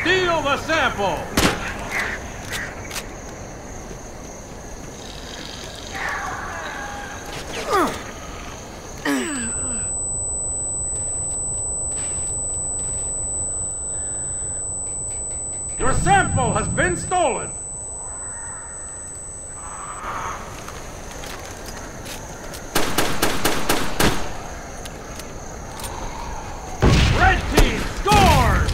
Steal the sample! Your sample has been stolen! Red team scores!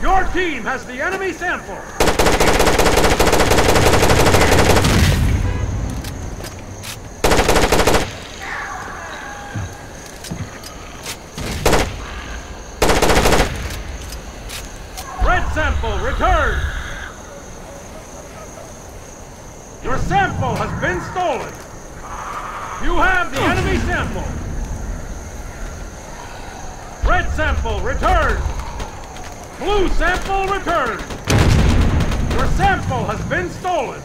Your team has the enemy sample! Red sample returned! Your sample has been stolen! You have the enemy sample! Red sample returned! Blue sample returned! Your sample has been stolen!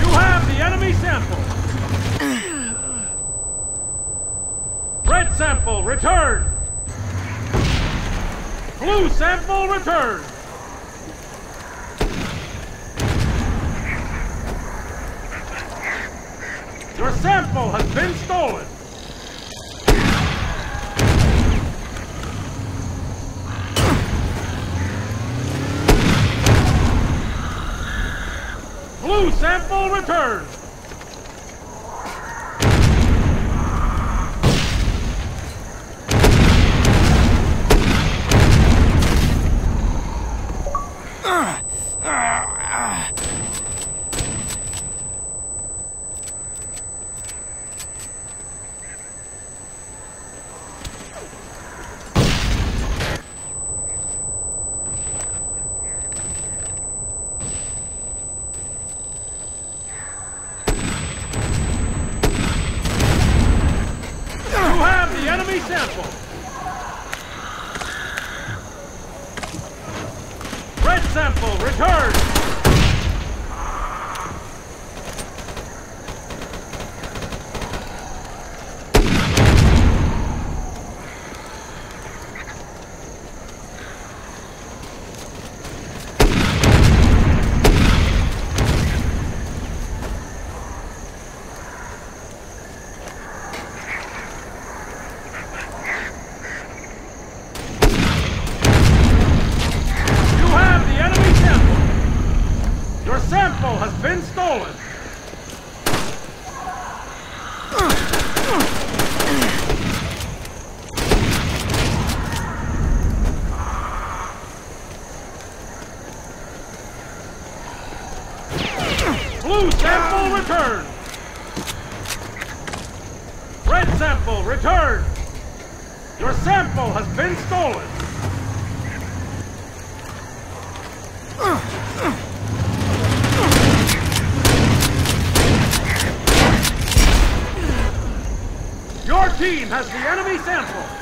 You have the enemy sample! Red returned! Blue sample returned! Your sample has been stolen! Blue sample returned! You the sample! Red sample returned! You have the enemy sample! Your sample has been stolen! Blue sample returned! Red sample returned! Your sample has been stolen! Your team has the enemy sample!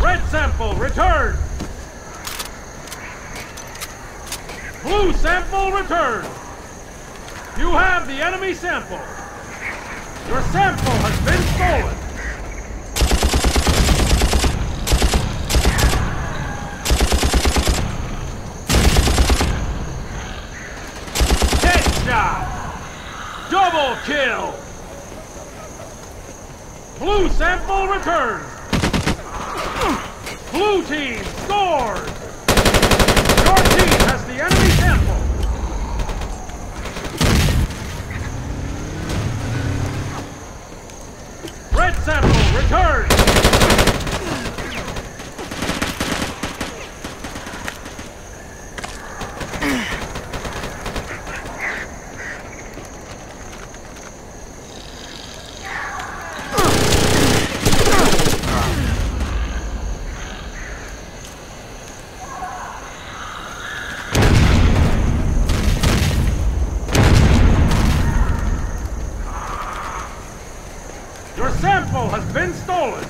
Red sample returned! Blue returned! You have the enemy sample! Your sample has been stolen! Headshot! Double kill! Blue sample returned! Blue team scores! Your team has the enemy sample! Red sample returned! Your sample has been stolen!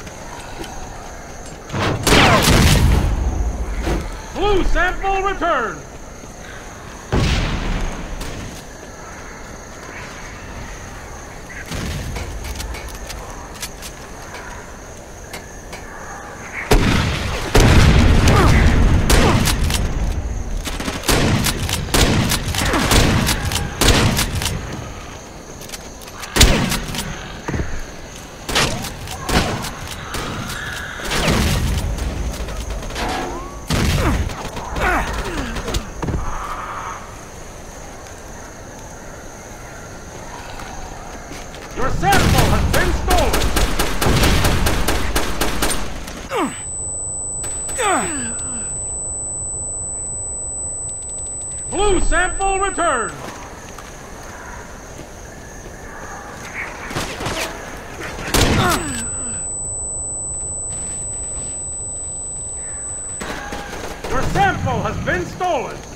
Blue sample returned! Your sample has been stolen! Blue sample returned! Your sample has been stolen!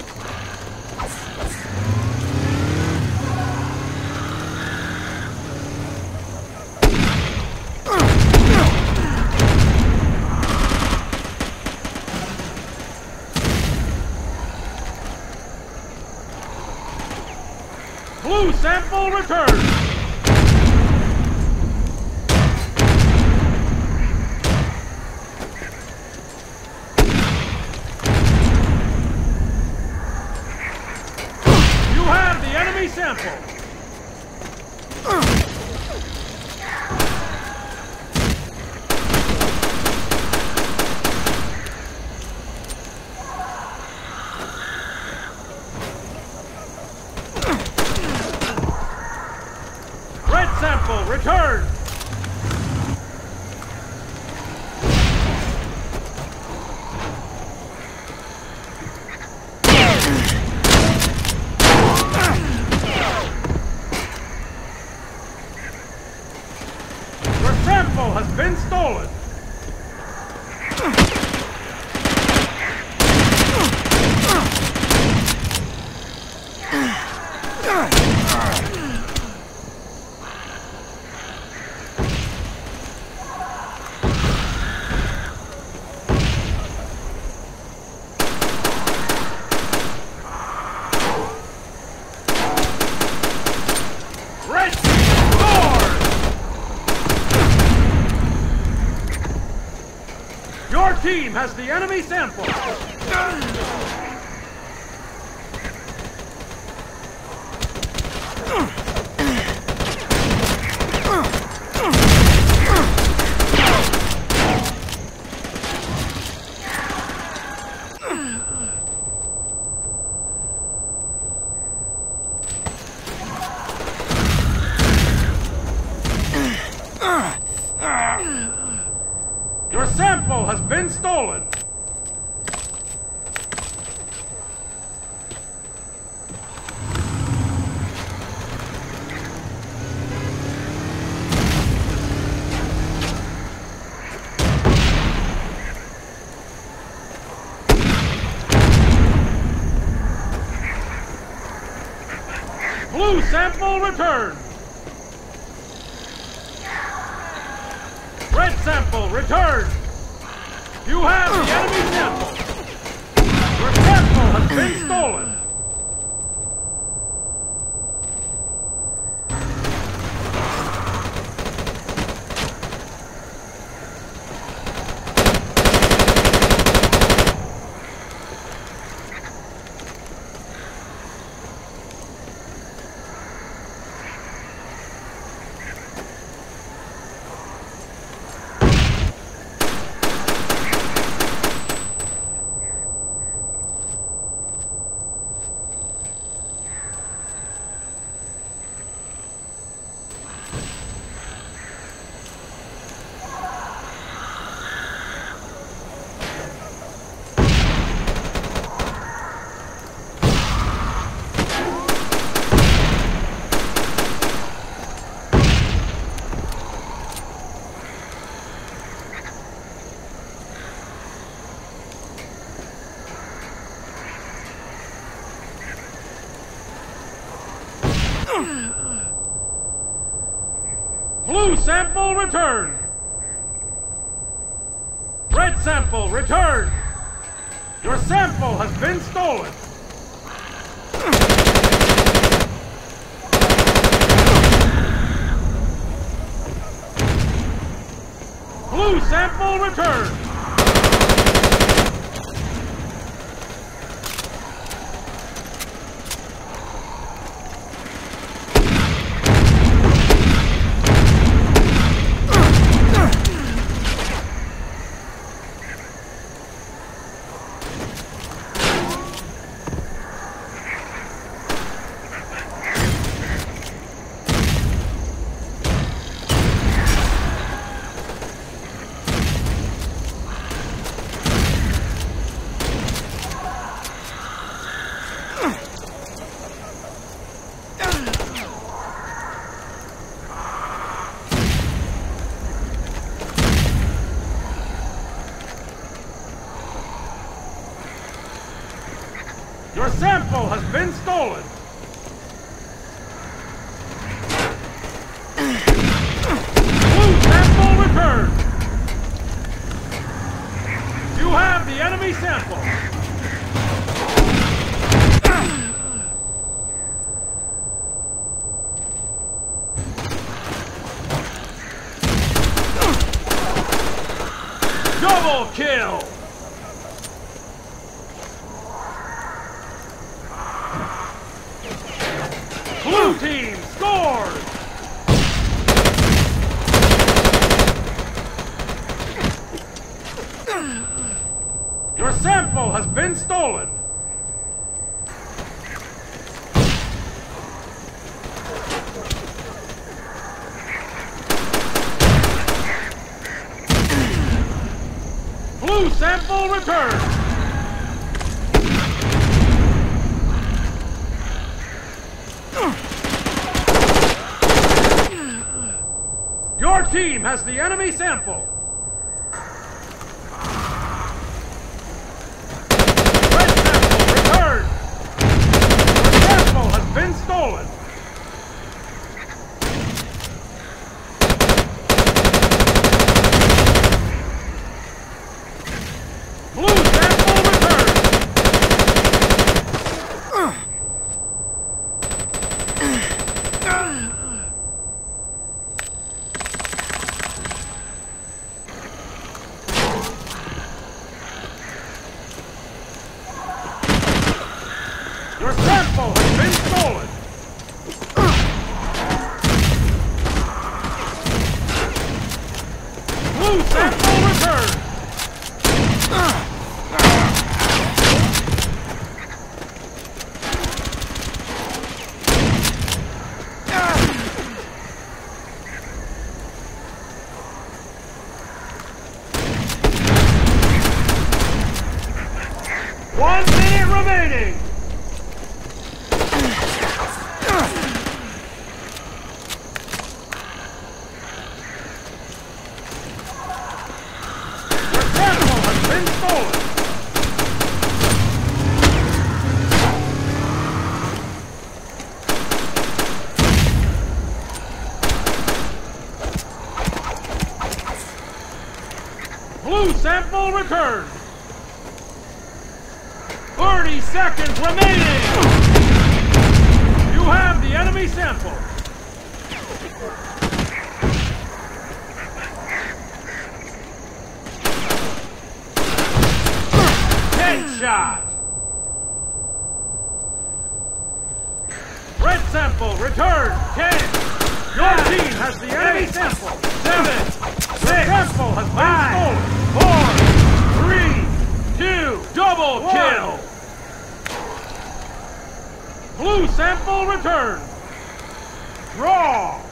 Blue sample returned! You have the enemy sample! Sample returned! Your sample has been stolen! Red team scores! Your team has the enemy sample! Your sample has been stolen! Blue sample returned! Red sample returned! You have the enemy sample! Your sample has been stolen! Blue sample returned. Red sample returned. Your sample has been stolen. Blue sample returned. Your sample has been stolen! Blue sample returned! You have the enemy sample! Double kill! Blue team scores! Your sample has been stolen! Blue sample returned! Your team has the enemy sample! Red sample returned! Your sample has been stolen! Blue sample returned! Your sample has been stolen! Blue sample returned! One minute remaining! Your sample has been stolen! Blue sample returned! 30 seconds remaining! You have the enemy sample! Headshot! Red sample returned! 10! Your team has the enemy sample! 7! Six, sample has been stolen! 4! 3! 2! Double kill! Blue sample returned! Draw!